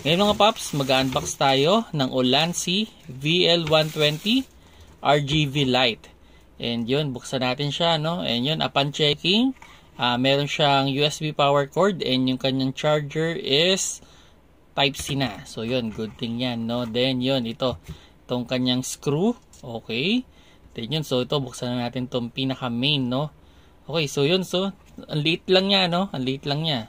Ngayon mga paps, mag-unbox tayo ng Olansi VL120 RGB Lite. And yun, buksan natin siya, no? And yun, upon checking, uh, meron siyang USB power cord and yung kanyang charger is Type-C na. So yun, good thing yan, no? Then yun, ito, itong kanyang screw, okay. Then yun, so ito, buksan na natin itong pinaka main, no? Okay, so yun, so, ang liit lang niya, no? Ang liit lang niya.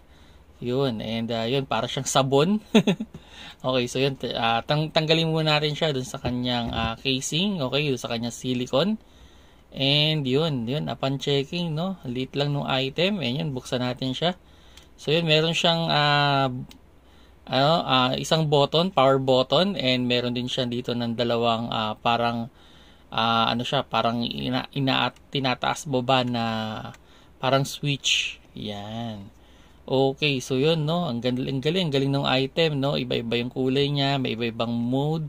Yun, and uh, yun, para siyang sabon. okay, so yun, uh, tang tanggalin muna natin siya dun sa kanyang uh, casing, okay, dun sa kanyang silicone. And yun, yun, upon checking, no, liit lang ng item, and yun, buksan natin siya. So yun, meron siyang uh, ano, uh, isang button, power button, and meron din siya dito ng dalawang uh, parang uh, ano siya, parang ina, ina tinataas baba na parang switch. Yan. Okay, so yun, no? Ang galing, galing, galing ng item, no? Iba-iba yung kulay niya, may iba-ibang mode.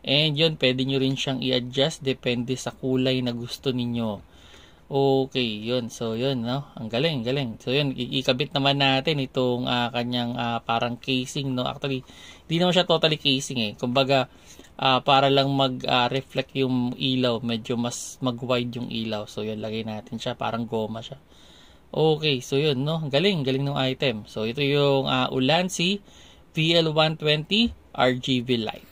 And yun, pwede nyo rin siyang i-adjust depende sa kulay na gusto ninyo. Okay, yun. So, yun, no? Ang galing, galing. So, yun, ikabit naman natin itong uh, kanyang uh, parang casing, no? Actually, hindi naman siya totally casing, eh. Kumbaga, uh, para lang mag-reflect uh, yung ilaw, medyo mas mag-wide yung ilaw. So, yun, lagay natin siya. Parang goma siya. Okay, so yun, no? Galing, galing ng item. So, ito yung uh, Ulanzi VL120 RGB light.